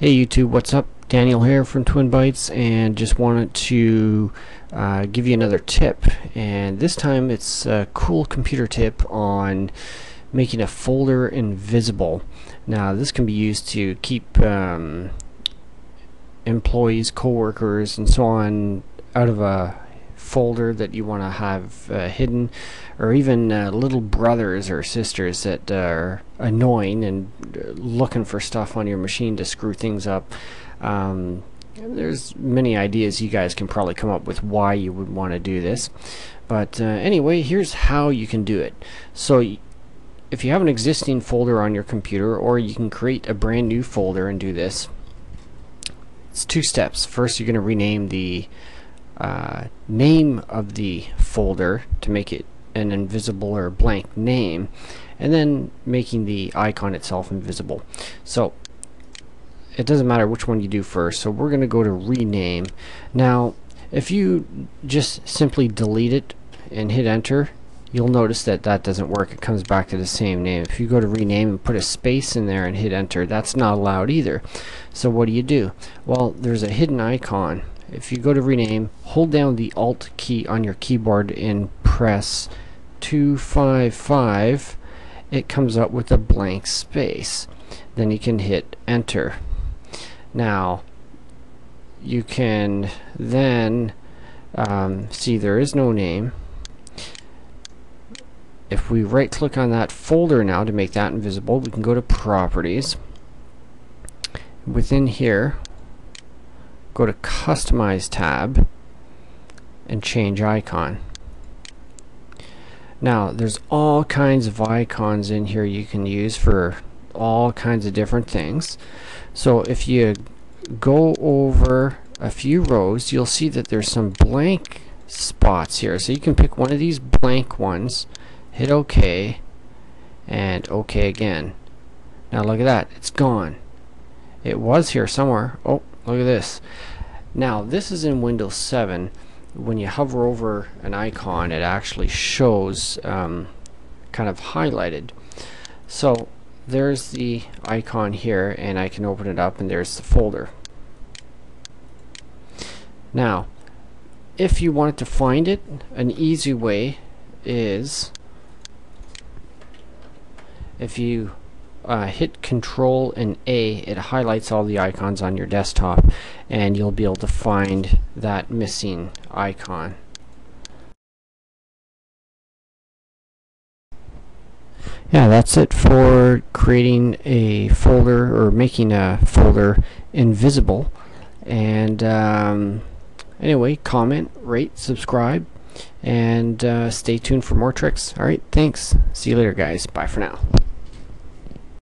Hey YouTube, what's up? Daniel here from TwinBytes and just wanted to uh, give you another tip and this time it's a cool computer tip on making a folder invisible. Now this can be used to keep um, employees, coworkers and so on out of a folder that you want to have uh, hidden or even uh, little brothers or sisters that are annoying and uh, looking for stuff on your machine to screw things up. Um, there's many ideas you guys can probably come up with why you would want to do this. But uh, anyway here's how you can do it. So if you have an existing folder on your computer or you can create a brand new folder and do this it's two steps. First you're going to rename the uh, name of the folder to make it an invisible or blank name and then making the icon itself invisible. So it doesn't matter which one you do first so we're gonna go to rename. Now if you just simply delete it and hit enter you'll notice that that doesn't work. It comes back to the same name. If you go to rename and put a space in there and hit enter that's not allowed either. So what do you do? Well there's a hidden icon if you go to rename hold down the alt key on your keyboard and press 255 it comes up with a blank space. Then you can hit enter. Now you can then um, see there is no name. If we right click on that folder now to make that invisible we can go to properties. Within here go to customize tab and change icon. Now there's all kinds of icons in here you can use for all kinds of different things. So if you go over a few rows you'll see that there's some blank spots here. So you can pick one of these blank ones hit OK and OK again. Now look at that it's gone. It was here somewhere. Oh look at this. Now this is in Windows 7 when you hover over an icon it actually shows um, kind of highlighted. So there's the icon here and I can open it up and there's the folder. Now if you wanted to find it an easy way is if you uh, hit control and A it highlights all the icons on your desktop and you'll be able to find that missing icon. Yeah that's it for creating a folder or making a folder invisible. And um, anyway comment rate subscribe and uh, stay tuned for more tricks. Alright thanks. See you later guys. Bye for now